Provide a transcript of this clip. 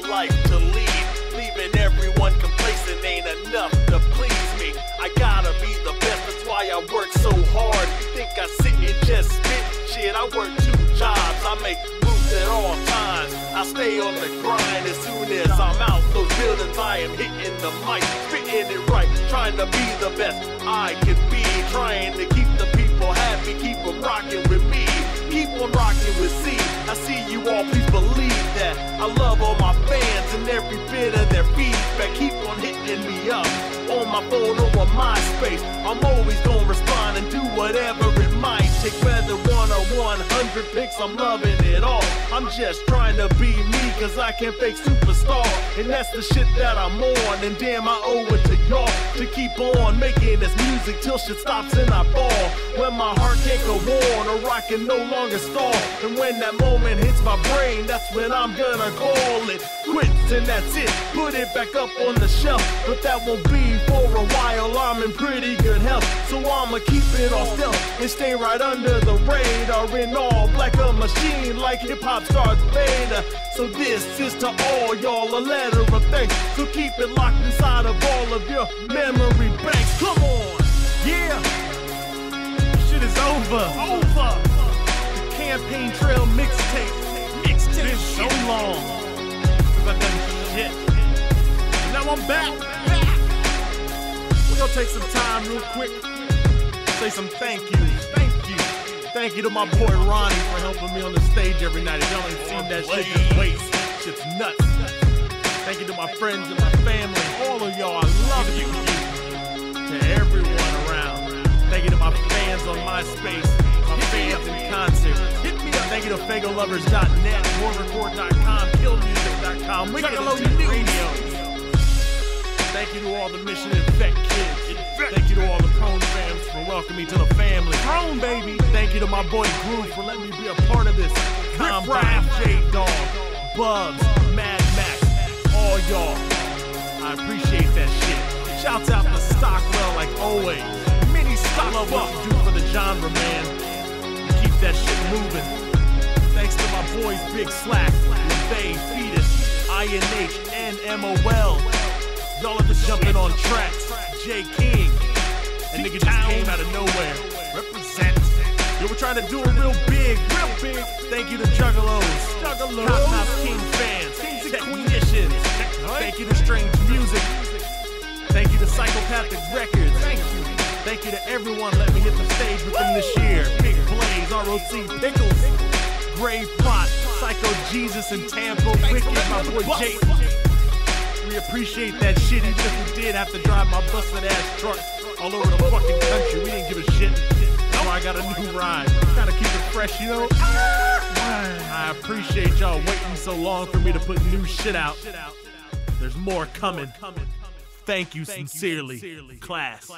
my life to lead. Leaving everyone complacent ain't enough to please me. I gotta be the best, that's why I work so hard. Think I sit and just spit? Shit, I work two jobs. I make moves at all times. I stay on the grind as soon as I'm out those buildings. I am hitting the mic, spitting it right, trying to be the best I can be. Trying to keep the people happy, keep them rocking with me. Keep on rocking with C. I see you feedback. Keep on hitting me up on my phone or MySpace. I'm always gonna respond and do whatever it might Whether one or 100 pics, I'm loving it all. I'm just trying to be me, cause I can't fake superstar. And that's the shit that I'm on. And damn, I owe it to y'all to keep on making this music till shit stops and I fall. When my heart can't go on or I can no longer stall. And when that moment hits my brain, that's when I'm gonna call it quits and that's it. Put it back up on the shelf, but that won't be for a while. I'm in pretty so I'ma keep it all stealth and stay right under the radar in all black a machine like hip hop stars Vader. So this is to all y'all a letter of thanks. So keep it locked inside of all of your memory banks. Come on, yeah. Shit is over. Over. The campaign trail mixtape. Mixtape. Been so long I've done shit. Now I'm back. Gonna take some time real quick. Say some thank you. Thank you. Thank you to my boy Ronnie for helping me on the stage every night. If y'all ain't seen that shit, just wait. Shit's nuts. Thank you to my friends and my family. All of y'all, I love you. To everyone around. Thank you to my fans on MySpace, my fans in concert. Hit me up. Thank you to FaygoLuvers.net, MoreRecord.com, KillMusic.com, Wicked Radio. Thank you to all the Mission Infect kids. Thank you to all the fans for welcoming me to the family. Prone, baby. Thank you to my boy Groove for letting me be a part of this. Combine, J-Dog, Bugs, Mad Max, all y'all. I appreciate that shit. Shouts out to Stockwell like always. Mini Stock love what you do for the genre, man. You keep that shit moving. Thanks to my boys Big Slack, LeVay, Fetus, INH, and MOL. Y'all are just jumping on tracks. J King. That nigga just came out of nowhere. Represent. Yo, we're trying to do it real big, real big. Thank you to Juggalos, Juggalos, Kottonmouth King fans, technicians. Thank you to Strange Music. Thank you to Psychopathic Records. Thank you. Thank you to everyone let me hit the stage with them this year. Big Blaze, ROC Pickles, Grave Plot, Psycho Jesus and Tampo Wicked, my boy Jake. We appreciate that shit, even if we did have to drive my busted ass truck all over the fucking country. We didn't give a shit. Why I got a new ride. Gotta keep it fresh, you know? I appreciate y'all waiting so long for me to put new shit out. There's more coming. Thank you sincerely, Claas.